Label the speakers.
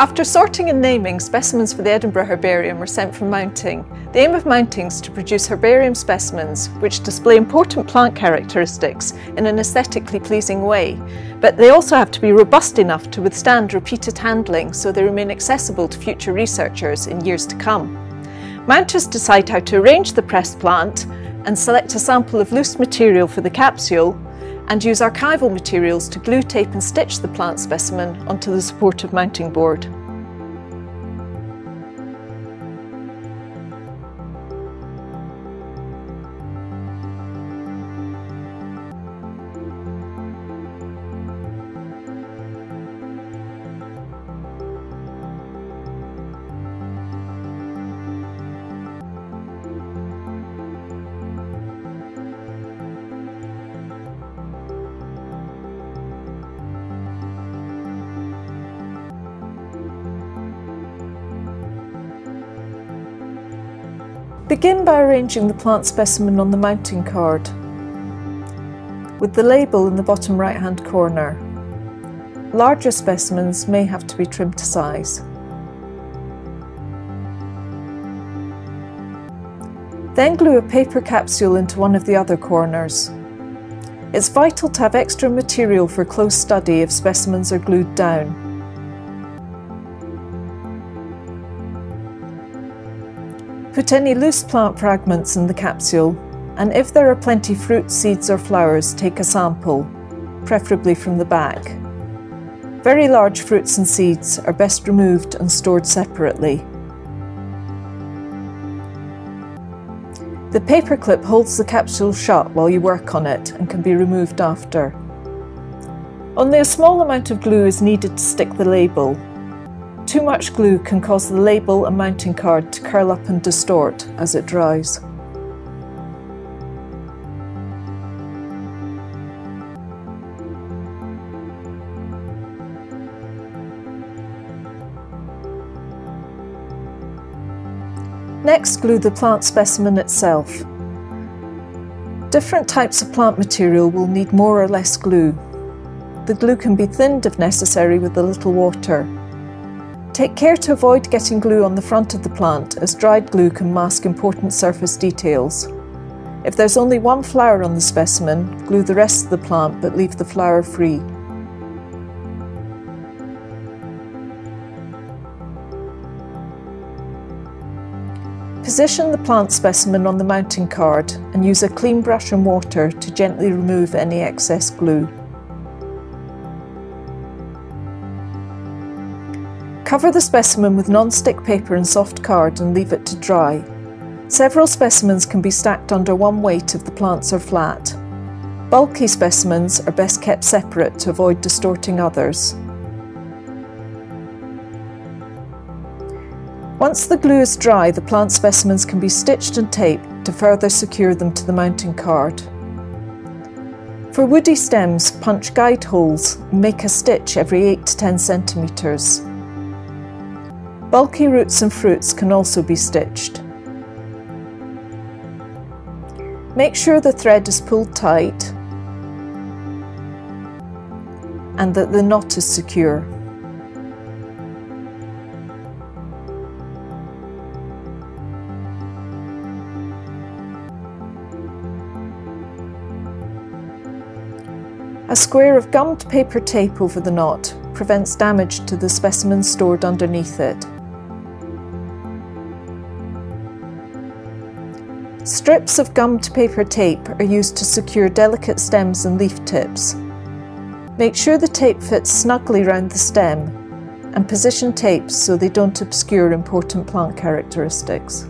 Speaker 1: After sorting and naming, specimens for the Edinburgh Herbarium were sent for mounting. The aim of mounting is to produce herbarium specimens which display important plant characteristics in an aesthetically pleasing way, but they also have to be robust enough to withstand repeated handling so they remain accessible to future researchers in years to come. Mounters decide how to arrange the pressed plant and select a sample of loose material for the capsule and use archival materials to glue, tape and stitch the plant specimen onto the supportive mounting board. Begin by arranging the plant specimen on the mounting card with the label in the bottom right hand corner. Larger specimens may have to be trimmed to size. Then glue a paper capsule into one of the other corners. It's vital to have extra material for close study if specimens are glued down. Put any loose plant fragments in the capsule, and if there are plenty fruit, seeds or flowers, take a sample, preferably from the back. Very large fruits and seeds are best removed and stored separately. The paperclip holds the capsule shut while you work on it and can be removed after. Only a small amount of glue is needed to stick the label, too much glue can cause the label and mounting card to curl up and distort as it dries. Next, glue the plant specimen itself. Different types of plant material will need more or less glue. The glue can be thinned if necessary with a little water. Take care to avoid getting glue on the front of the plant as dried glue can mask important surface details. If there's only one flower on the specimen, glue the rest of the plant but leave the flower free. Position the plant specimen on the mounting card and use a clean brush and water to gently remove any excess glue. Cover the specimen with non-stick paper and soft card and leave it to dry. Several specimens can be stacked under one weight if the plants are flat. Bulky specimens are best kept separate to avoid distorting others. Once the glue is dry, the plant specimens can be stitched and taped to further secure them to the mounting card. For woody stems, punch guide holes and make a stitch every 8 to 10 centimetres. Bulky roots and fruits can also be stitched. Make sure the thread is pulled tight and that the knot is secure. A square of gummed paper tape over the knot prevents damage to the specimen stored underneath it. Strips of gummed paper tape are used to secure delicate stems and leaf tips. Make sure the tape fits snugly round the stem and position tapes so they don't obscure important plant characteristics.